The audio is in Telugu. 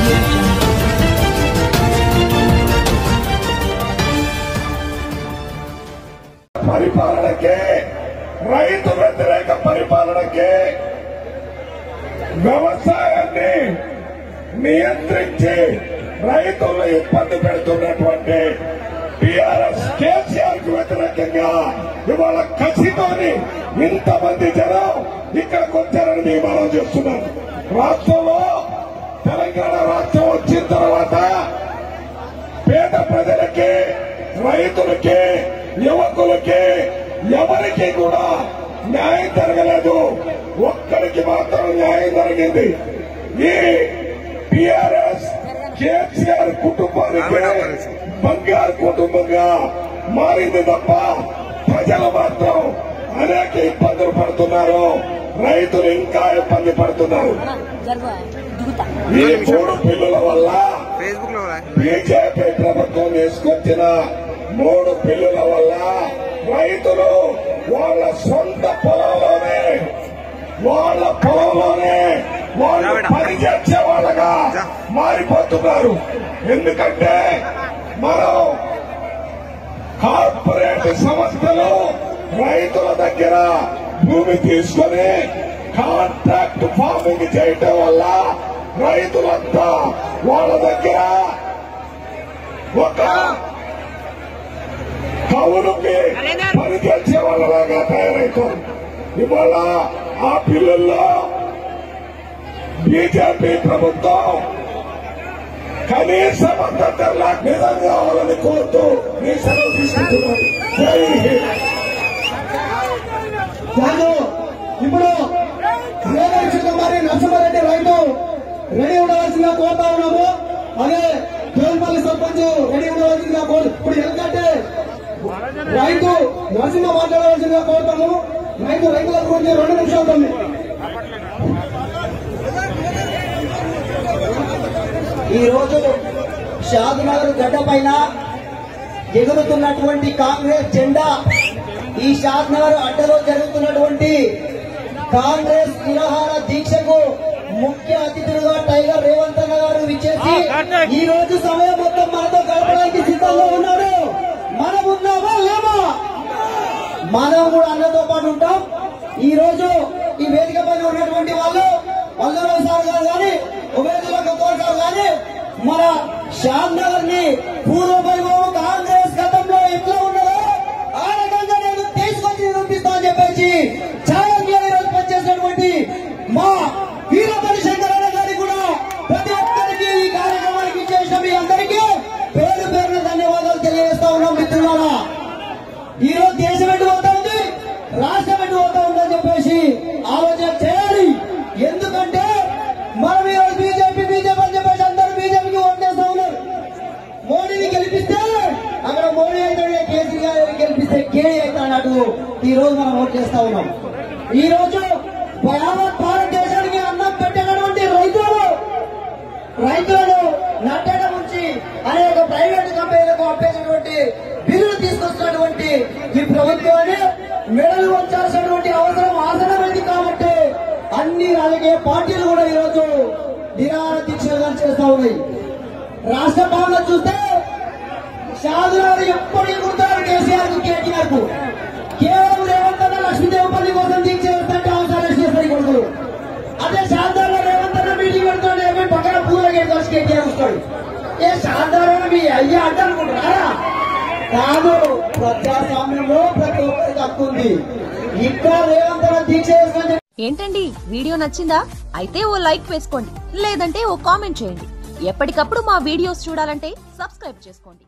audio పరిపాలనకే రైతు వ్యతిరేక పరిపాలనకే వ్యవసాయాన్ని నియంత్రించి రైతులను ఇబ్బంది పెడుతున్నటువంటి టిఆర్ఎస్ కేసీఆర్కు వ్యతిరేకంగా ఇవాళ కసితోని ఇంతమంది జనం ఇక్కడికి వచ్చారని మేము మనం చేస్తున్నాం రాష్ట్రంలో తెలంగాణ రాష్ట్రం వచ్చిన తర్వాత పేద ప్రజలకి రైతులకి యువకులకి ఎవరికి కూడా న్యాయం జరగలేదు. ఒక్కరికి మాత్రం న్యాయం జరిగింది. ఈ టిఆర్ఎస్ కేసీఆర్ కుటుంబానికి బంగారు కుటుంబంగా మారింది తప్ప ప్రజలు మాత్రం అనేక ఇబ్బందులు పడుతున్నారు. రైతులు ఇంకా ఇబ్బంది పడుతున్నారు. ఈ మూడు పిల్లల వల్ల బీజేపీ ప్రభుత్వం తీసుకొచ్చిన మూడు బిల్లుల వల్ల రైతులు వాళ్ళ సొంత పొలంలోనే వాళ్ళ పొలంలోనే వాళ్ళు పని చేసే వాళ్ళగా మారిపోతున్నారు. ఎందుకంటే మనం కార్పొరేట్ సంస్థలు రైతుల దగ్గర భూమి తీసుకొని కాంట్రాక్ట్ ఫార్మింగ్ చేయటం వల్ల రైతులంతా వాళ్ళ దగ్గర ఒక కవులకి పని చేసే వాళ్ళలాగా తయారవుతారు ఇవాళ ఆ పిల్లల్లో బీజేపీ ప్రభుత్వం కనీస మద్దతు నిజం కావాలని కోరుతూ మీ సెలవు తీసుకుంటున్నాను. దాన్ని ఇప్పుడు రేవంత్ కుమారి నరసింహారెడ్డి రైతు. రెడీ ఉండవలసిందిగా కోరుతా ఉన్నాము. అదే దేవులపల్లి సర్పంచ్ రెడీ ఉండవలసిందిగా కోరు ఇప్పుడు ఎందుకంటే రైతు నరసింహ మాట్లాడవలసిందిగా కోరుతాము. రైతు రైతుల గురించి రెండు నిమిషాలు ఉంది ఈ రోజు షాద్నగర్ గడ్డ పైన ఎగురుతున్నటువంటి కాంగ్రెస్ జెండా ఈ షాద్నగర్ అడ్డలో జరుగుతున్నటువంటి కాంగ్రెస్ నిరాహార దీక్షకు ముఖ్య అతిథులుగా టైగర్ రేవంత్ అన్న గారు విచ్చేసి ఈ రోజు సమయం మొత్తం మనతో గడపడానికి సిద్ధంగా ఉన్నారు. మనం ఉన్నామా లేమా? మనం కూడా అన్నతో పాటు ఉంటాం. ఈ రోజు ఈ వేదిక పైన ఉన్నటువంటి వాళ్ళు వల్లరావు సార్ గారు కానీ ఉభయదుల గారు కానీ మన శ్యామ్ నగర్ని పూర్వపై రోజు మనం ఓట్ చేస్తా ఉన్నాం. ఈ రోజు యావత్ భారతదేశానికి అన్నం పెట్టినటువంటి రైతులు రైతులను నట్టడం నుంచి అనేక ప్రైవేట్ కంపెనీలకు అప్పేసినటువంటి బిల్లులు తీసుకొచ్చినటువంటి ఈ ప్రభుత్వాన్ని మెడలు వచ్చాల్సినటువంటి అవసరం ఆసనమైంది కాబట్టి అన్ని రాజకీయ పార్టీలు కూడా ఈరోజు నిరాహార దీక్షలుగా చేస్తా ఉన్నాయి. రాష్ట్ర పాలన చూస్తే షాదురాలు ఎప్పటికీ ఎగురుతారు కేసీఆర్కు కేటీఆర్కు పూలకి కేటీఆర్ వస్తాడు ఏ సాధారణ మీ అయ్యా అంటే అనుకుంటున్నారా? కాదు ప్రజాస్వామ్యంలో ప్రతి ఒక్కరికి హక్కు ఉంది. ఇక్కడ రేవంత్ దీక్ష చేస్తుంటే ఏంటండి? వీడియో నచ్చిందా? అయితే ఓ లైక్ వేసుకోండి. లేదంటే ఓ కామెంట్ చేయండి. ఎప్పటికప్పుడు మా వీడియోస్ చూడాలంటే సబ్స్క్రైబ్ చేసుకోండి.